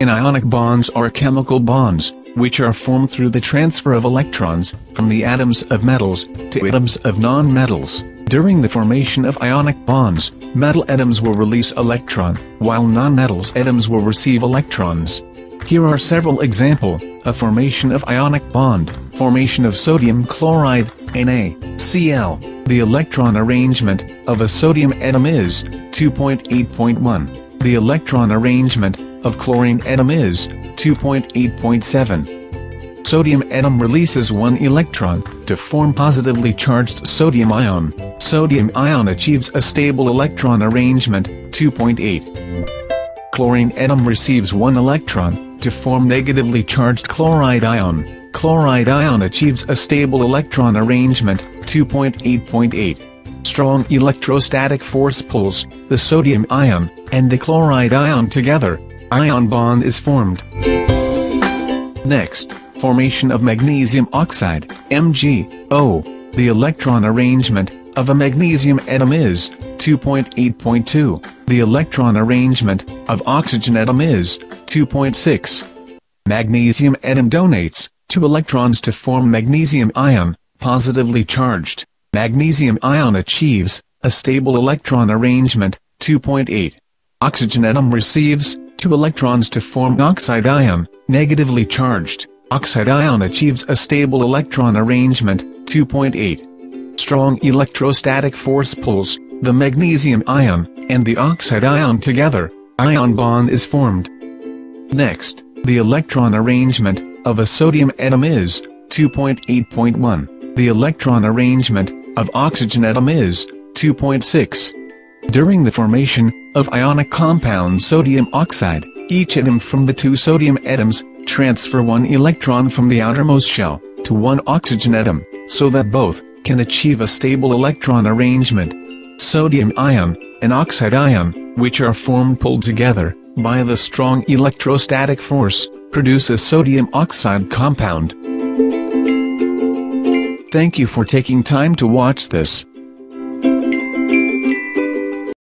Anionic bonds are chemical bonds, which are formed through the transfer of electrons, from the atoms of metals, to atoms of non-metals. During the formation of ionic bonds, metal atoms will release electron, while non-metals atoms will receive electrons. Here are several example, a formation of ionic bond, formation of sodium chloride, NaCl. The electron arrangement of a sodium atom is 2.8.1. The electron arrangement of chlorine atom is 2.8.7. Sodium atom releases one electron to form positively charged sodium ion. Sodium ion achieves a stable electron arrangement 2.8. Chlorine atom receives one electron to form negatively charged chloride ion. Chloride ion achieves a stable electron arrangement 2.8.8 strong electrostatic force pulls the sodium ion and the chloride ion together, ion bond is formed. Next, formation of magnesium oxide, MgO. The electron arrangement of a magnesium atom is 2.8.2. The electron arrangement of oxygen atom is 2.6. Magnesium atom donates two electrons to form magnesium ion, positively charged. Magnesium ion achieves a stable electron arrangement 2.8. Oxygen atom receives two electrons to form oxide ion, negatively charged. Oxide ion achieves a stable electron arrangement 2.8. Strong electrostatic force pulls the magnesium ion and the oxide ion together, ion bond is formed. Next, the electron arrangement of a sodium atom is 2.8.1. The electron arrangement of oxygen atom is 2.6. During the formation of ionic compound sodium oxide, each atom from the two sodium atoms transfer one electron from the outermost shell to one oxygen atom, so that both can achieve a stable electron arrangement. Sodium ion and oxide ion, which are formed pulled together by the strong electrostatic force, produce a sodium oxide compound. Thank you for taking time to watch this.